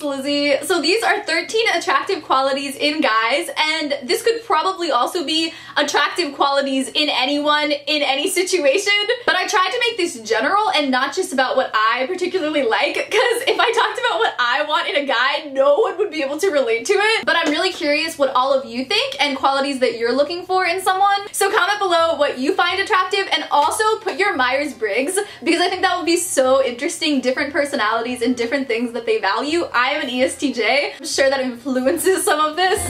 it's Lizzie. So these are 13 attractive qualities in guys, and this could probably also be attractive qualities in anyone in any situation. But I tried to make this general and not just about what I particularly like, because if I talked about what I want in a guy, no one would be able to relate to it. But I'm really curious what all of you think and qualities that you're looking for in someone. So comment below what you find attractive and also put your Myers-Briggs because I think that will be so interesting, different personalities and different things that they value. I am an ESTJ. I'm sure that influences some of this.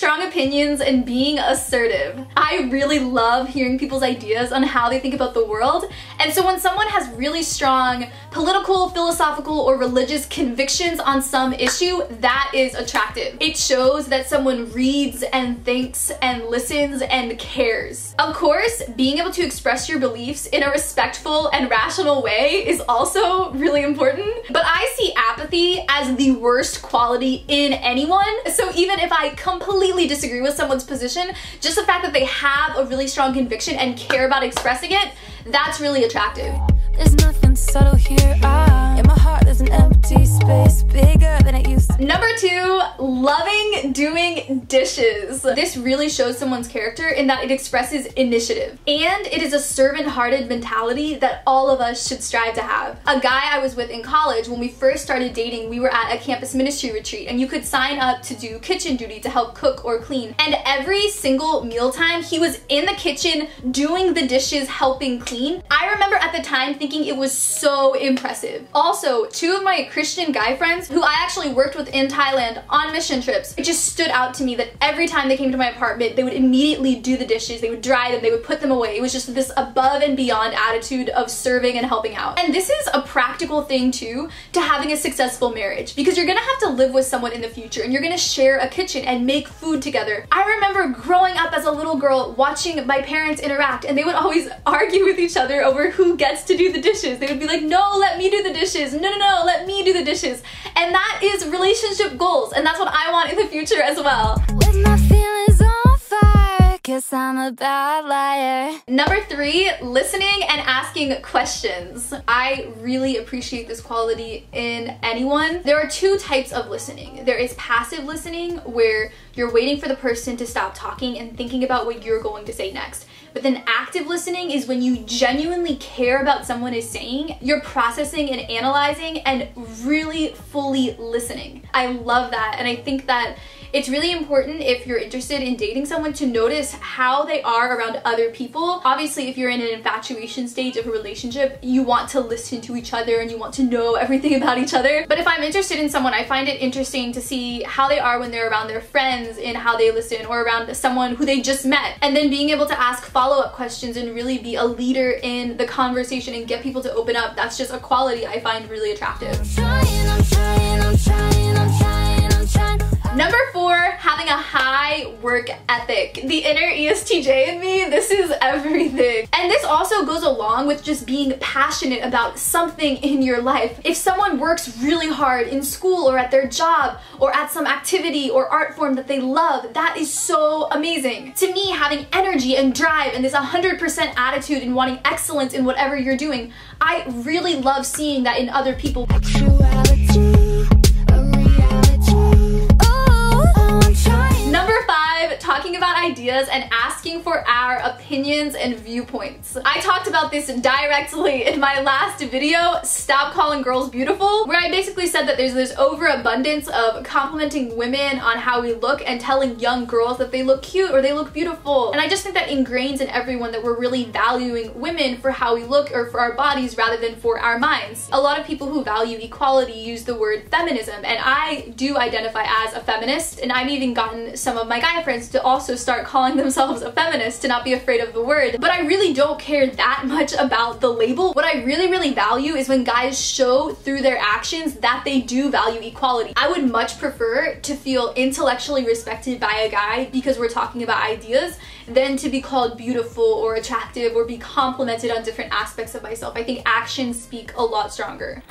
Strong opinions and being assertive. I really love hearing people's ideas on how they think about the world. And so when someone has really strong political, philosophical, or religious convictions on some issue, that is attractive. It shows that someone reads and thinks and listens and cares. Of course, being able to express your beliefs in a respectful and rational way is also really important. But I see apathy as the worst quality in anyone. So even if I completely disagree with someone's position, just the fact that they have a really strong conviction and care about expressing it, that's really attractive. There's nothing subtle here. Ah, in my heart, an empty space bigger than it used to. Number two, loving doing dishes. This really shows someone's character in that it expresses initiative. And it is a servant-hearted mentality that all of us should strive to have. A guy I was with in college, when we first started dating, we were at a campus ministry retreat and you could sign up to do kitchen duty to help cook or clean. And every single mealtime, he was in the kitchen doing the dishes, helping clean. I remember at the time thinking it was so impressive. Also, two of my Christian guy friends who I actually worked with in Thailand on mission trips, it just stood out to me that every time they came to my apartment, they would immediately do the dishes, they would dry them, they would put them away. It was just this above and beyond attitude of serving and helping out. And this is a practical thing too to having a successful marriage because you're gonna have to live with someone in the future and you're gonna share a kitchen and make food together. I remember growing up as a little girl watching my parents interact and they would always argue with each other over who gets to do the dishes. They would be like, no, let me do the dishes. No, no, no, let me do the dishes. And that is relationship goals. And that's what I want in the future as well. Guess I'm a bad liar. Number three, listening and asking questions. I really appreciate this quality in anyone. There are two types of listening. There is passive listening, where you're waiting for the person to stop talking and thinking about what you're going to say next. But then active listening is when you genuinely care about someone is saying, you're processing and analyzing and really fully listening. I love that. And I think that it's really important if you're interested in dating someone to notice how they are around other people. Obviously, if you're in an infatuation stage of a relationship, you want to listen to each other and you want to know everything about each other. But if I'm interested in someone, I find it interesting to see how they are when they're around their friends and how they listen or around someone who they just met. And then being able to ask follow-up questions and really be a leader in the conversation and get people to open up, that's just a quality I find really attractive. I'm trying, I'm trying, I'm trying. Number four, having a high work ethic. The inner ESTJ in me, this is everything. And this also goes along with just being passionate about something in your life. If someone works really hard in school or at their job or at some activity or art form that they love, that is so amazing. To me, having energy and drive and this 100% attitude and wanting excellence in whatever you're doing, I really love seeing that in other people. Talking about ideas and asking for our opinions and viewpoints. I talked about this directly in my last video, Stop Calling Girls Beautiful, where I basically said that there's this overabundance of complimenting women on how we look and telling young girls that they look cute or they look beautiful. And I just think that ingrains in everyone that we're really valuing women for how we look or for our bodies rather than for our minds. A lot of people who value equality use the word feminism, and I do identify as a feminist, and I've even gotten some of my guy friends to also also start calling themselves a feminist to not be afraid of the word. But I really don't care that much about the label. What I really, really value is when guys show through their actions that they do value equality. I would much prefer to feel intellectually respected by a guy because we're talking about ideas than to be called beautiful or attractive or be complimented on different aspects of myself. I think actions speak a lot stronger.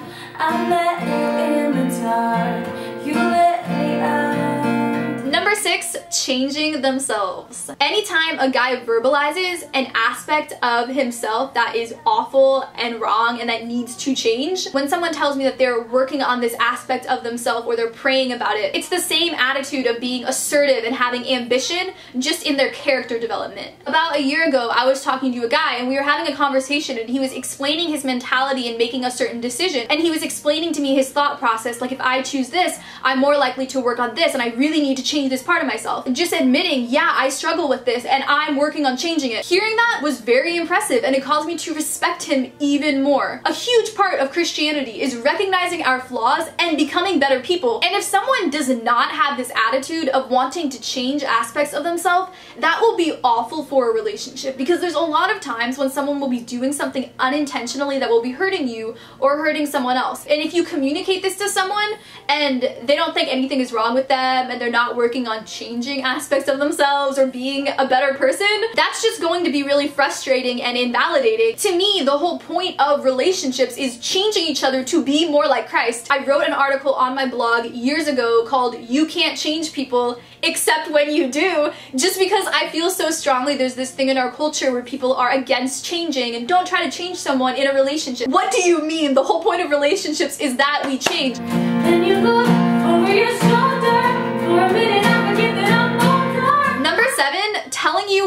Six, changing themselves. Anytime a guy verbalizes an aspect of himself that is awful and wrong and that needs to change, when someone tells me that they're working on this aspect of themselves or they're praying about it, it's the same attitude of being assertive and having ambition just in their character development. About a year ago, I was talking to a guy and we were having a conversation and he was explaining his mentality and making a certain decision and he was explaining to me his thought process like if I choose this, I'm more likely to work on this and I really need to change change this part of myself. Just admitting, yeah, I struggle with this and I'm working on changing it. Hearing that was very impressive and it caused me to respect him even more. A huge part of Christianity is recognizing our flaws and becoming better people. And if someone does not have this attitude of wanting to change aspects of themselves, that will be awful for a relationship because there's a lot of times when someone will be doing something unintentionally that will be hurting you or hurting someone else. And if you communicate this to someone and they don't think anything is wrong with them and they're not working on changing aspects of themselves or being a better person, that's just going to be really frustrating and invalidating. To me, the whole point of relationships is changing each other to be more like Christ. I wrote an article on my blog years ago called You Can't Change People Except When You Do, just because I feel so strongly there's this thing in our culture where people are against changing and don't try to change someone in a relationship. What do you mean? The whole point of relationships is that we change.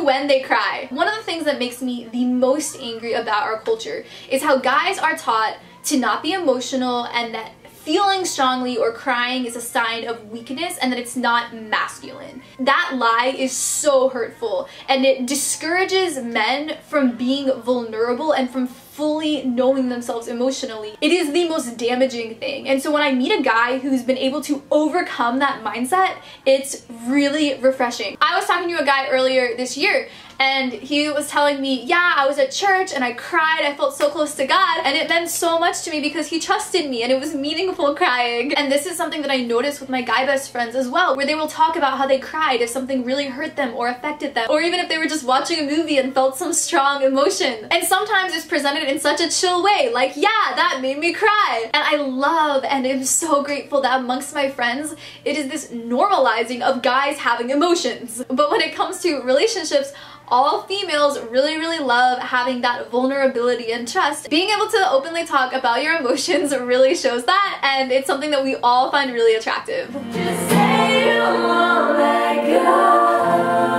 When they cry. One of the things that makes me the most angry about our culture is how guys are taught to not be emotional and that feeling strongly or crying is a sign of weakness and that it's not masculine. That lie is so hurtful and it discourages men from being vulnerable and from fully knowing themselves emotionally. It is the most damaging thing. And so when I meet a guy who's been able to overcome that mindset, it's really refreshing. I was talking to a guy earlier this year and he was telling me, yeah, I was at church and I cried, I felt so close to God, and it meant so much to me because he trusted me and it was meaningful crying. And this is something that I noticed with my guy best friends as well, where they will talk about how they cried if something really hurt them or affected them, or even if they were just watching a movie and felt some strong emotion. And sometimes it's presented in such a chill way, like, yeah, that made me cry. And I love and am so grateful that amongst my friends, it is this normalizing of guys having emotions. But when it comes to relationships, all females really, really love having that vulnerability and trust. Being able to openly talk about your emotions really shows that, and it's something that we all find really attractive. Just say you won't let go.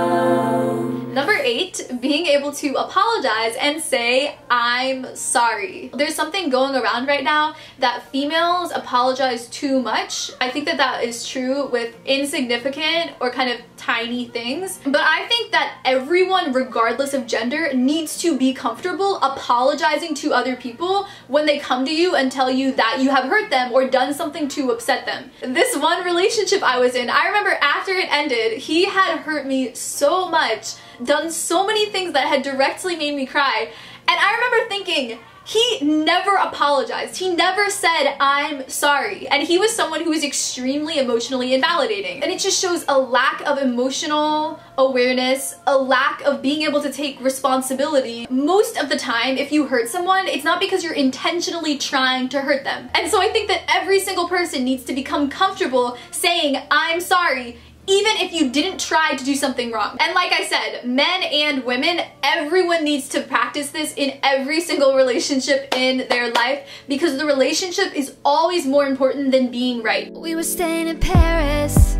Number eight, being able to apologize and say, I'm sorry. There's something going around right now that females apologize too much. I think that that is true with insignificant or kind of tiny things. But I think that everyone, regardless of gender, needs to be comfortable apologizing to other people when they come to you and tell you that you have hurt them or done something to upset them. This one relationship I was in, I remember after it ended, he had hurt me so much done so many things that had directly made me cry. And I remember thinking, he never apologized. He never said, I'm sorry. And he was someone who was extremely emotionally invalidating. And it just shows a lack of emotional awareness, a lack of being able to take responsibility. Most of the time, if you hurt someone, it's not because you're intentionally trying to hurt them. And so I think that every single person needs to become comfortable saying, I'm sorry, even if you didn't try to do something wrong. And like I said, men and women, everyone needs to practice this in every single relationship in their life because the relationship is always more important than being right. We were staying in Paris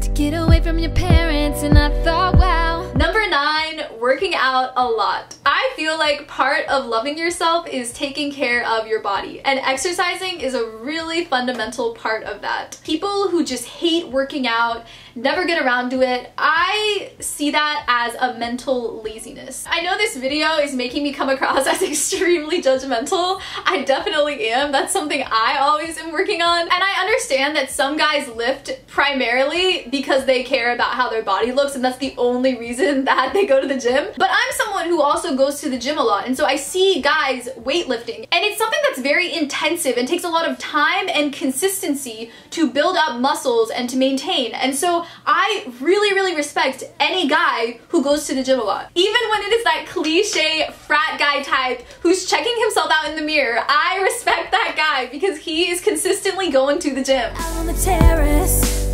to get away from your parents, and I thought, wow, Number nine, working out a lot. I feel like part of loving yourself is taking care of your body, and exercising is a really fundamental part of that. People who just hate working out never get around to it. I see that as a mental laziness. I know this video is making me come across as extremely judgmental. I definitely am. That's something I always am working on. And I understand that some guys lift primarily because they care about how their body looks and that's the only reason that they go to the gym. But I'm someone who also goes to the gym a lot and so I see guys weightlifting and it's something that's very intensive and takes a lot of time and consistency to build up muscles and to maintain. And so I really, really respect any guy who goes to the gym a lot. Even when it is that cliche frat guy type who's checking himself out in the mirror, I respect that guy because he is consistently going to the gym. Out on the terrace,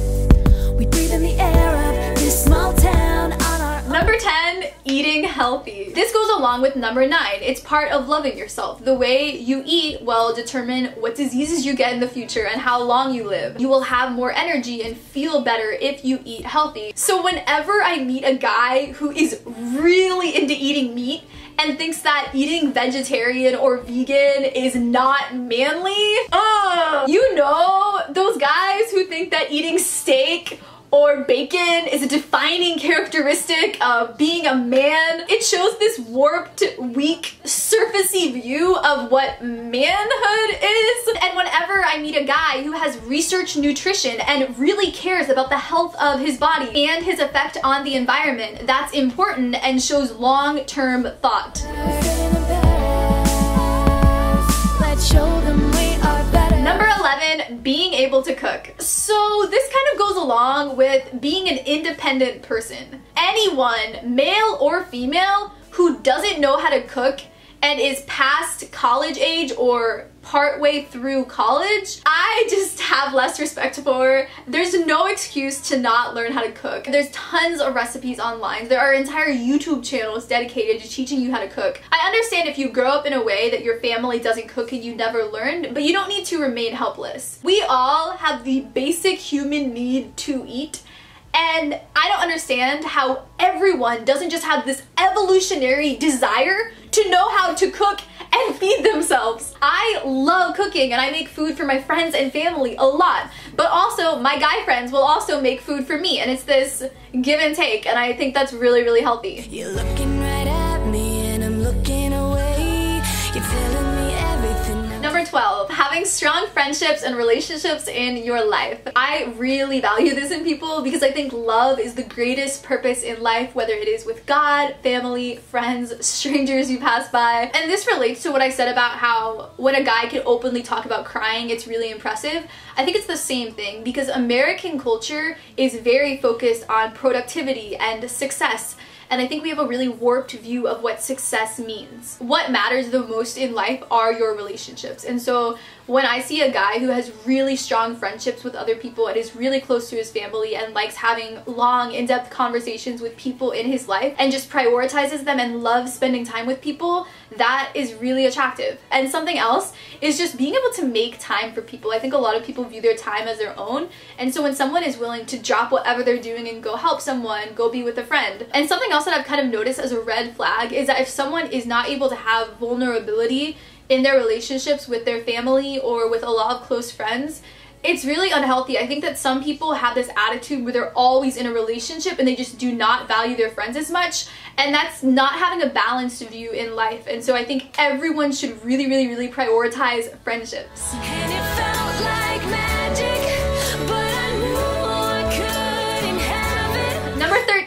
we breathe in the air Number 10, eating healthy. This goes along with number 9. It's part of loving yourself. The way you eat will determine what diseases you get in the future and how long you live. You will have more energy and feel better if you eat healthy. So whenever I meet a guy who is really into eating meat and thinks that eating vegetarian or vegan is not manly, ugh, you know those guys who think that eating steak or bacon is a defining characteristic of being a man. It shows this warped, weak, surfacey view of what manhood is. And whenever I meet a guy who has researched nutrition and really cares about the health of his body and his effect on the environment, that's important and shows long-term thought. Number 11, being able to cook. So this kind of goes along with being an independent person. Anyone, male or female, who doesn't know how to cook and is past college age or partway through college, I just have less respect for. There's no excuse to not learn how to cook. There's tons of recipes online. There are entire YouTube channels dedicated to teaching you how to cook. I understand if you grow up in a way that your family doesn't cook and you never learned, but you don't need to remain helpless. We all have the basic human need to eat. And I don't understand how everyone doesn't just have this evolutionary desire to know how to cook and feed themselves. I love cooking and I make food for my friends and family a lot. But also, my guy friends will also make food for me, and it's this give and take, and I think that's really, really healthy. 12, having strong friendships and relationships in your life. I really value this in people because I think love is the greatest purpose in life, whether it is with God, family, friends, strangers you pass by. And this relates to what I said about how when a guy can openly talk about crying, it's really impressive. I think it's the same thing because American culture is very focused on productivity and success. And I think we have a really warped view of what success means. What matters the most in life are your relationships. And so when I see a guy who has really strong friendships with other people and is really close to his family and likes having long, in depth conversations with people in his life and just prioritizes them and loves spending time with people, that is really attractive. And something else is just being able to make time for people. I think a lot of people view their time as their own. And so when someone is willing to drop whatever they're doing and go help someone, go be with a friend. And something else that I've kind of noticed as a red flag is that if someone is not able to have vulnerability in their relationships with their family or with a lot of close friends, it's really unhealthy. I think that some people have this attitude where they're always in a relationship and they just do not value their friends as much. And that's not having a balanced view in life. And so I think everyone should really, really, really prioritize friendships.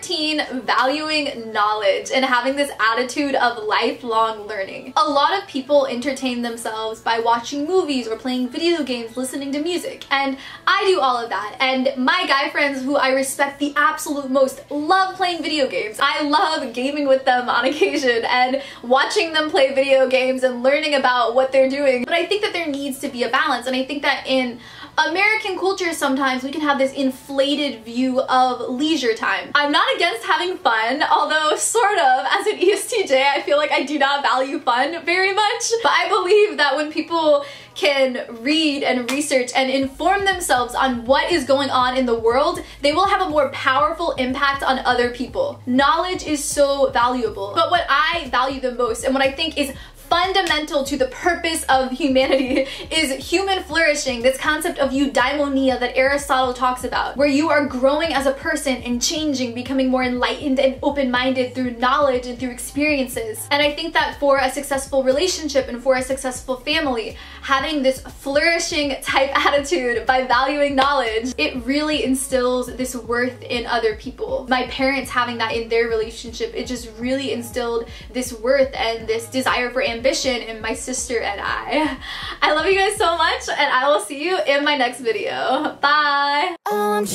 13, valuing knowledge and having this attitude of lifelong learning. A lot of people entertain themselves by watching movies or playing video games, listening to music, and I do all of that. And my guy friends who I respect the absolute most love playing video games. I love gaming with them on occasion and watching them play video games and learning about what they're doing. But I think that there needs to be a balance, and I think that in American culture sometimes we can have this inflated view of leisure time. I'm not against having fun, although sort of as an ESTJ, I feel like I do not value fun very much. But I believe that when people can read and research and inform themselves on what is going on in the world, they will have a more powerful impact on other people. Knowledge is so valuable. But what I value the most and what I think is fundamental to the purpose of humanity is human flourishing, this concept of eudaimonia that Aristotle talks about, where you are growing as a person and changing, becoming more enlightened and open-minded through knowledge and through experiences. And I think that for a successful relationship and for a successful family, having this flourishing type attitude by valuing knowledge, it really instills this worth in other people. My parents having that in their relationship, it just really instilled this worth and this desire for ambition ambition in my sister and I. I love you guys so much and I will see you in my next video. Bye! Oh,